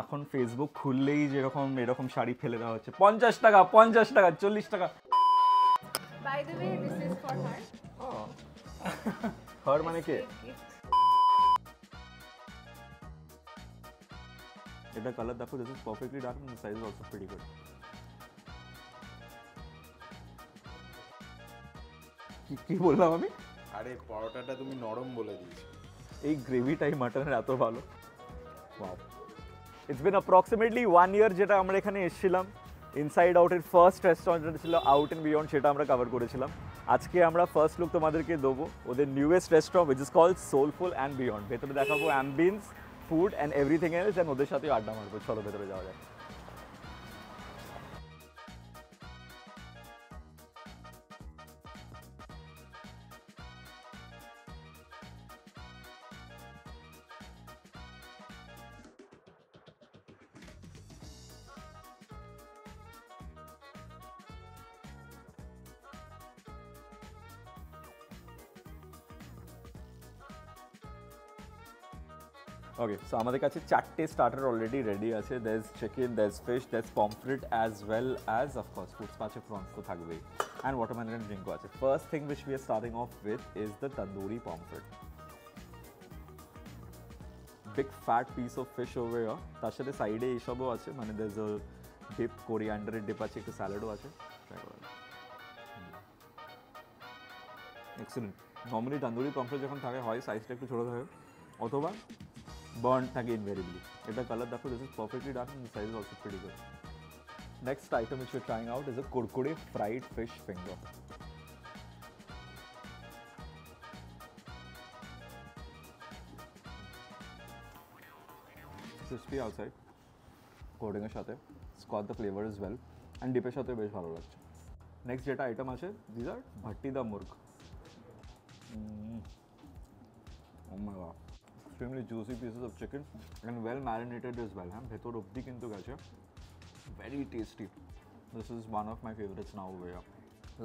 এখন ফেসবুক খুললেই যেরকম এরকম শাড়ি ফেলে দেওয়া হচ্ছে পঞ্চাশ টাকা পঞ্চাশ টাকা চল্লিশ টাকা হর মানে কে এটা কালার দেখো this is perfectly dark and size is also pretty good কি কি বললাম আমি আরে পরোটাটা তুমি নরম বলে দিয়েছো এই গ্রেভিটাই মাটনের এত ভালো বাবা it's been approximately one year যেটা আমরা এখানে এসেছিলাম ইনসাইড আউটের ফার্স্ট রেস্টুরেন্ট যেটা ছিল আউট অ্যান্ড বিয়ন্ড সেটা আমরা কভার করেছিলাম আজকে আমরা ফার্স্ট লুক তোমাদেরকে দেবো ওদের newest restaurant which is call Soulful and Beyond ভেতরে দেখাবো ambience food and everything else and ওদের সাথে আড্ডা মারবো চলো ভেতরে যাওয়া যায় ওকে সো আমাদের কাছে চারটে স্টার্টার অলরেডি রেডি আছে there's chicken there's fish there's pomfret as well as of course foods আছে প্রনস তো থাকবেই অ্যান্ড ওয়াটারমেলন ড্রিঙ্কও আছে first thing which we are starting off with is the tandoori pomfret big fat piece of fish over here তার সাথে সাইডে এইসবও আছে মানে দেয়ার্স আ ডিপ কোরিয়ান্ডারের ডিপ আছে একটু স্যালাডও আছে এক্সেলেন্ট নর্মালি তান্দুরি পমফ্রেট যখন থাকে হয় সাইজটা একটু ছোটো থাকে অথবা burnt again variably. If the color therefore this is perfectly done and the size is also pretty good. Next item which we're trying out is a kurkure fried fish finger. crispy outside, coating এর সাথে, it's got the flavor as well, and ডিপের সাথে বেশ ভালো লাগছে। Next যেটা item আছে, these are bhatti da murg. Mm. Oh my god. extremely juicy pieces of chicken and well marinated as well. হ্যাঁ ভেতর অবধি কিন্তু গেছে very tasty this is one of my favourites now ভাইয়া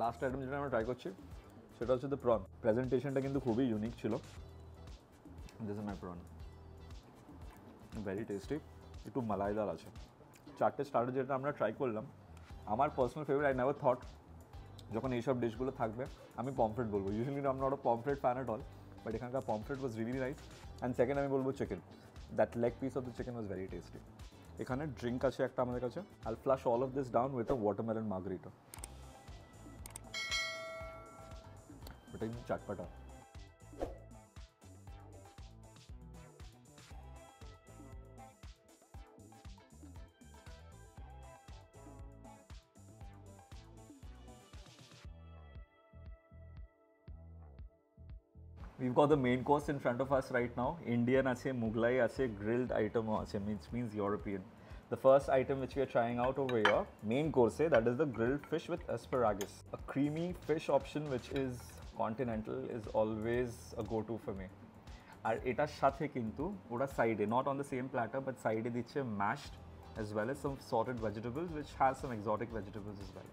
লাস্ট আইটেম যেটা আমরা try করছি সেটা হচ্ছে দ্য প্রন প্রেজেন্টেশনটা কিন্তু খুবই ইউনিক ছিল this is my prawn very tasty একটু মালাইদার আছে চারটে স্টার্টার যেটা আমরা ট্রাই করলাম আমার personal favourite I never thought যখন এইসব ডিশগুলো থাকবে আমি পমফ্রেট বলবো usually I'm not a pomfret fan at all but এখানকার pomfret was really rice and second আমি বলবো chicken that leg piece of the chicken was very tasty এখানে ড্রিঙ্ক আছে একটা আমাদের কাছে I flush all of this down with a watermelon margarita ওটাই চাটপাটা we've got the main course in front of us right now. Indian ache, Mughlai ache, grilled item ache, means means European. The first item which we are trying out over here, main course, eh, that is the grilled fish with asparagus. A creamy fish option which is continental is always a go-to for me. And এটার shathe kintu, ওরা সাইডে eh, Not on the same platter, but সাইডে diche mashed, as well as some sorted vegetables, which has some exotic vegetables as well.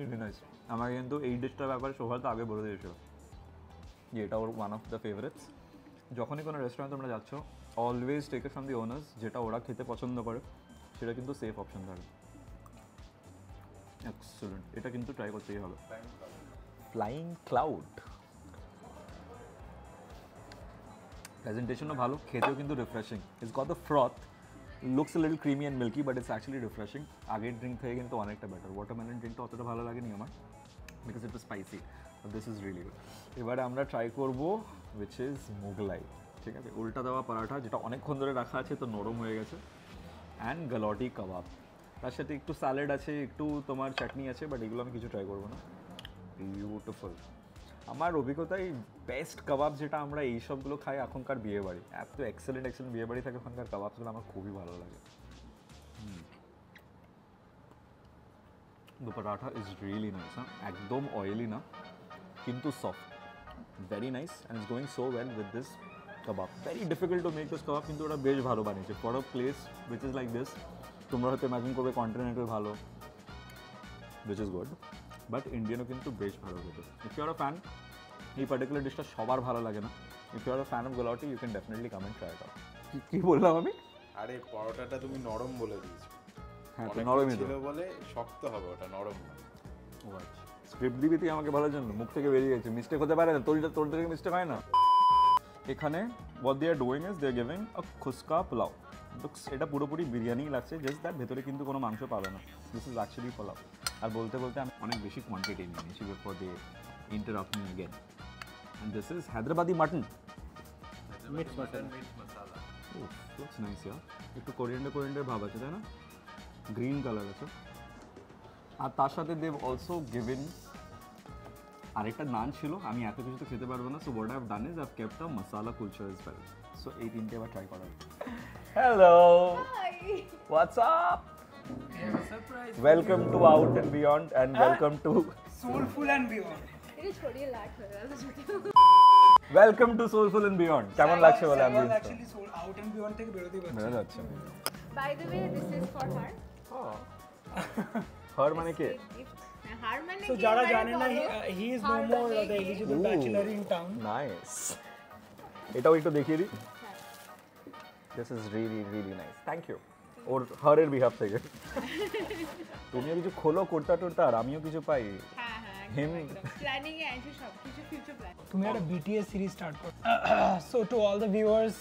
Really nice আমাকে কিন্তু এই ডিশটার ব্যাপারে তো আগে বলে দিয়েছিল যে এটা ওর ওয়ান অফ দ্য ফেভারিটস যখনই কোনো রেস্টুরেন্ট তোমরা যাচ্ছ always take from the owners যেটা ওরা খেতে পছন্দ করে সেটা কিন্তু সেফ অপশন থাকে এক্সেলেন্ট এটা কিন্তু ট্রাই করতেই হবে ফ্লাইং ক্লাউড প্রেজেন্টেশনও ভালো খেতেও কিন্তু refreshing it's got the froth looks little creamy and milky but it's actually refreshing আগের ড্রিঙ্ক থেকে কিন্তু অনেকটা বেটার ওয়াটারমেলন ড্রিঙ্কটা অতটা ভালো লাগেনি আমার because it spicy this is really good এবারে আমরা ট্রাই করবো উইচ ইজ মোগলাই ঠিক আছে উল্টা দেওয়া পরাঠা যেটা অনেকক্ষণ ধরে রাখা আছে তো নরম হয়ে গেছে অ্যান্ড গালটি কাবাব তার সাথে একটু স্যালাড আছে একটু তোমার চাটনি আছে বাট এগুলো আমি কিছু ট্রাই করবো না বিউটিফুল আমার রেভিটা এই বেস্ট কাবাব যেটা আমরা এই সব গুলো খাই আকনকার বিয়েবাড়িতে অ্যাপ তো এক্সেলেন্ট এক্সেলেন্ট বিয়েবাড়িতে থাকে সংস্কার কাবাবগুলো আমার খুব ভালো লাগে গুটা পাড়াট্টা ইজ রিয়েলি নাইস একদম অয়েলি না কিন্তু soft very nice and is going so well with this kebab very difficult to make this kebab কিন্তু ওরা বেশ ভালো বানিয়েছে for a place which is like this তোমরাও তে ম্যাজিক করবে কন্টিনেন্টাল ভালো which is good বাট ইন্ডিয়ানও কিন্তু বেশ ভালো খেতে ইফ ইউর ফ্যান এই পার্টিকুলার ডিশটা সবার ভালো লাগে না if your fan of galouti you can definitely come and try করো কি বললাম আমি আরে পরোটাটা তুমি নরম বলে দিয়েছো হ্যাঁ নরমই ছিল বলে শক্ত হবে ওটা নরম ও আচ্ছা স্ক্রিপ্ট দিবি তুই আমাকে বলার জন্য মুখ থেকে বেরিয়ে গেছে মিস্টেক হতে পারে না তোর তোর থেকে মিস্টেক হয় না এখানে what they are doing is they are giving a khuska pulao এটা পুরোপুরি বিরিয়ানি লাগছে জাস্ট দ্যাট ভেতরে কিন্তু কোনো মাংস পাবে না দিস ইজ অ্যাকচুয়ালি পোলাও আর বলতে বলতে আমি অনেক বেশি কোয়ান্টিটি নিয়ে নিয়েছি before the interrupting get and this is Hyderabadi mutton mix mutton O nice একটু কোরিয়েন্ডার কোরিয়েন্ডার ভাব আছে তাই না গ্রিন কালার আছে আর তার সাথে দেব অলসো গিভেন আরেকটা নান ছিল আমি এত কিছু তো খেতে পারবো না so what have done is have kept a masala Kulchar is well so এই তিনটে আবার ট্রাই করা hello what's up Surprise. Welcome to Out and Beyond and welcome to Soulful and Beyond. Welcome to Soulful and Beyond কেমন লাগছে বলে আমি actually soul out and beyond থেকে বেরোতে পারছি বেরোতে পারছি by the way this is for her her মানে কে হার মানে সো যারা জানে না he is no more the eligible bachelor in town nice এটাও একটু দেখিয়ে দিই this is really really nice thank you ওর হারের বিহাব থেকে তুমিও কিছু খোলো কুর্তা টুর্তা আর আমিও কিছু পাই তুমি একটা বিটিএস সিরিজ স্টার্ট করো so to all the viewers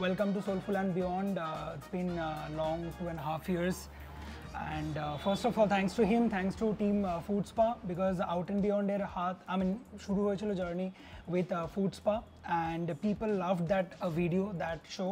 welcome to Soulful and Beyond it's been long two and half years And uh, first of all, thanks to him, thanks to Team uh, Food Spa because out and beyond their heart, I mean, shuru journey with uh, Food Spa, and people loved that video, that show.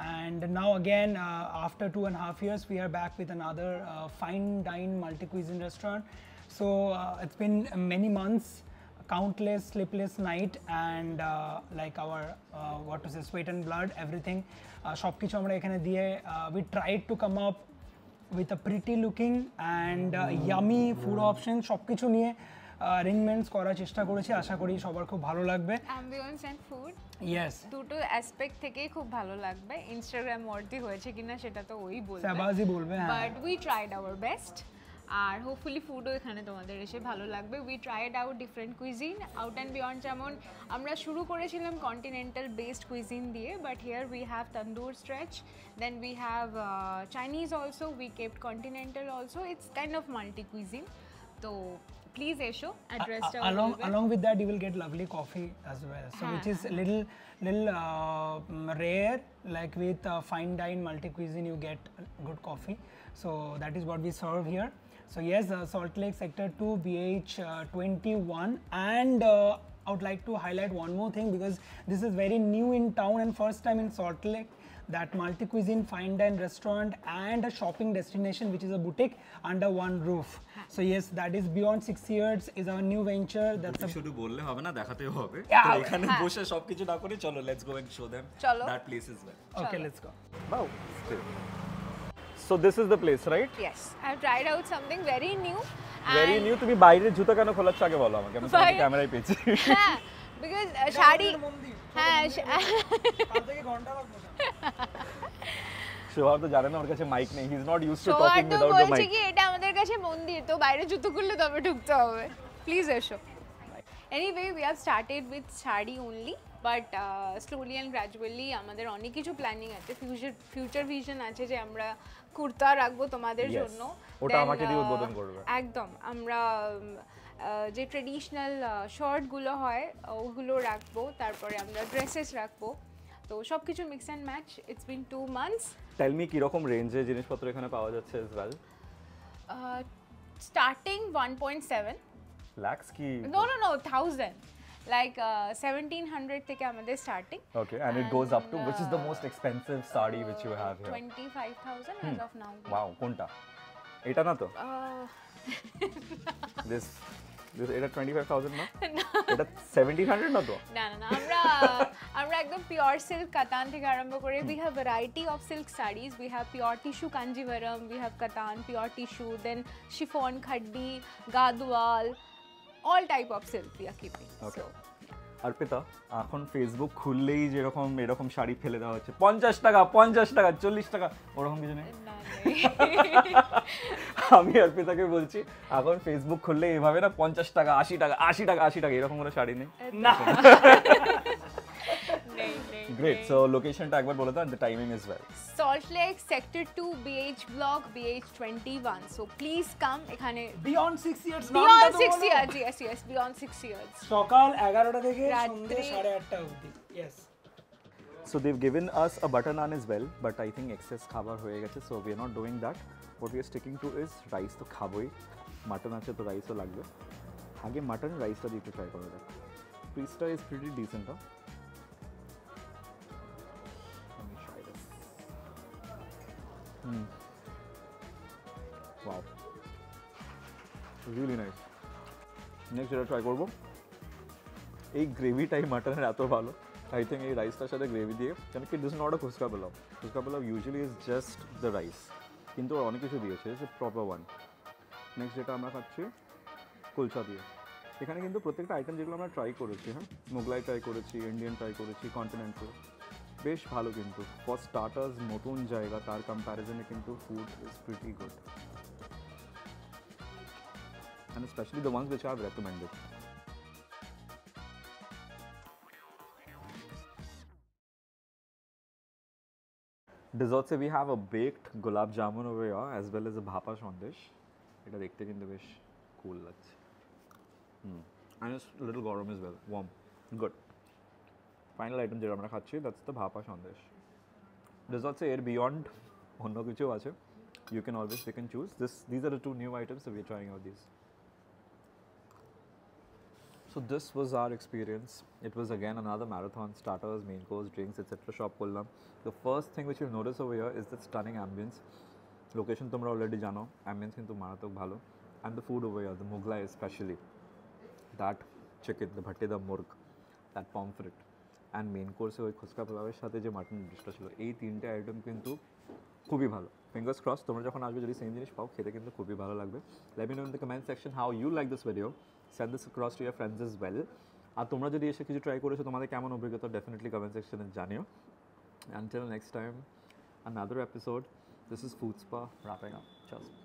And now again, uh, after two and a half years, we are back with another uh, fine dine multi-cuisine restaurant. So uh, it's been many months countless sleepless night and uh, like our uh, what to say sweat and blood everything uh, shop we tried to come up with a pretty looking and uh, yummy food option shop kichu niye arrangements করার চেষ্টা করেছি আশা করি সবার খুব ভালো লাগবে ambience and food yes দুটো অ্যাসপেক্ট থেকেই খুব ভালো লাগবে ইনস্টাগ্রাম ওয়ার্থি হয়েছে কিনা সেটা তো ওই বলবে সাবাজি বলবে but we tried our best R hopefully ফুডও এখানে তোমাদের এসে ভালো লাগবে we tried out different cuisine out and beyond যেমন আমরা শুরু করেছিলাম কন্টিনেন্টাল বেসড কুইজিন দিয়ে but here we have tandoor stretch then we have Chinese also we kept continental also it's kind of multi cuisine তো please Esho address uh, along along with that you will get lovely coffee as well so which is little little uh, mm, rare like with uh, fine dine multi cuisine you get good coffee so that is what we serve here so yes uh, Salt Lake sector 2 BH uh, 21 and uh, I would like to highlight one more thing because this is very new in town and first time in Salt Lake that multi-cuisine fine dine restaurant and a shopping destination which is a boutique under one roof. So yes, that is Beyond 6 Years is our new venture. That's a... শুধু বললে হবে না দেখাতেও হবে তো এখানে বসে সবকিছু না করে let's go and show them. চলো that place is well. Okay, let's go. Wow. So this is the place, right? Yes. I've tried out something very new. Very new to be. জুতো কেন খোলাচ্ছ আগে বলো আমাকে আমি তোমাকে ক্যামেরায় পেয়েছি হ্যাঁ বিকজ শাড়ি হ্যাঁ কাল থেকে ঘন্টা লাগবে সোহাগ তো জানে না ওর কাছে মাইক নেই he is not use to talking without the mike এটা আমাদের কাছে মন্দির তো বাইরে জুতো খুললে তবে ঢুকতে হবে প্লিজ এসো anyway we have started with sari only but slowly and gradually আমাদের অনেক কিছু প্ল্যানিং আছে ফিউচার ফিউচার ভিশন আছে যে আমরা কুর্তা রাখবো তোমাদের জন্য ওটা আমাকে দিয়ে uh, উদ্বোধন করবে একদম আমরা যে ট্রেডিশনাল শর্টগুলো হয় ওগুলো রাখবো তারপরে আমরা ড্রেসেস রাখবো তো সব কিছু mix and match it's been two months tell me কীরকম রেঞ্জে জিনিসপত্র এখানে পাওয়া যাচ্ছে as well starting one point seven lakhs কি no no no thousand like uh, 1700 থেকে আমাদের starting okay and, and it goes up to uh, which is the uh, most expensive sari uh, which you have here 25000 hmm. as of now কোনটা এটা না তো uh, this এটা 25000 না এটা 1700 না তো না না না আমরা আমরা একদম পিওর সিল্ক কাতান থেকে আরম্ভ করে we have variety of silk saris we have pure tissue Kanjeevaram we have কাতান pure tissue then chiffon খড্ডি Gadwal all type of silk we are keeping. Okay. Arpita এখন ফেসবুক খুললেই যেরকম এরকম শাড়ি ফেলে দেওয়া হচ্ছে পঞ্চাশ টাকা পঞ্চাশ টাকা চল্লিশ টাকা ওরকম কিছু নেই আমি অর্পিতাকে বলছি এখন ফেসবুক খুললে এভাবে না পঞ্চাশ টাকা আশি টাকা আশি টাকা আশি টাকা এরকম কোনো শাড়ি নেই না Great. So location tag bar bola tha and the timing as well. Salt Lake Sector 2 BH Block BH 21. So please come ekhane Beyond 6 years Beyond 6 years yes yes beyond 6 years. sokal ta theke থেকে 8:30 ta obdi Yes. So they've given us a butter naan as well, but I think excess খাবার হয়ে গেছে so we are not doing that. What we are sticking to is rice to তো খাবই. Mutton আছে তো রাইসও লাগবে আগে mutton রাইসটা দিয়ে একটু ট্রাই করা যাক পিসটা is pretty decent Mm. Wow. Really nice next যেটা ট্রাই করবো এই গ্রেভিটাই মাটনের এত ভালো আই থিঙ্ক এই রাইসটার সাথে গ্রেভি দিয়ে কেন কি this not a fuchka pulao usually is just the rice কিন্তু অনেক কিছু দিয়েছে প্রপার ওয়ান নেক্সট যেটা আমরা খাচ্ছি কুলচা দিয়ে এখানে কিন্তু প্রত্যেকটা আইটেম যেগুলো আমরা ট্রাই করেছি হ্যাঁ মোগলাই ট্রাই করেছি ইন্ডিয়ান ট্রাই করেছি কন্টিনেন্টাল বেশ ভালো কিন্তু ফর 스타টারস নতন जाएगा तार কম্পারিজন এ কিন্তু food is pretty good and specially the ones that are recommended desserts A we have a baked gulab jamun over your as well as a bhapa sandesh এটা দেখতে কিন্তু বেশ কুল লাগছে হুম I have a little garam as well warm good final item যেটা that's the that's the bhapa sandesh beyond also এর beyond অন্য কিছু আছে you can always pick and choose this these are two new items we trying out this So this was our experience. It was again another marathon, starters, main course, drinks, etc. shop kollam. The first thing which you'll notice over here is the stunning ambience. Location tumra already jano, ambience kintu maratok bhalo. And the food over here, the mughlai especially. That chicken, the bhatti, the murg, that pomfret. And main কোর্সে ওই ফুচকা পোলাওয়ের সাথে যে mutton ডিশটা ছিল এই তিনটে item কিন্তু খুবই ভালো ফিঙ্গার্স ক্রস তোমরা যখন আসবে যদি সেম জিনিস পাও খেতে কিন্তু খুবই ভালো লাগবে let me know in the comment section how you like this video send this cross to your friends as well আর তোমরা যদি এসে কিছু ট্রাই করেছো তোমাদের কেমন অভিজ্ঞতা ডেফিনেটলি কমেন্ট সেকশনে জানিও and till next time another episode. This is Food Spa wrapping up. Cheers.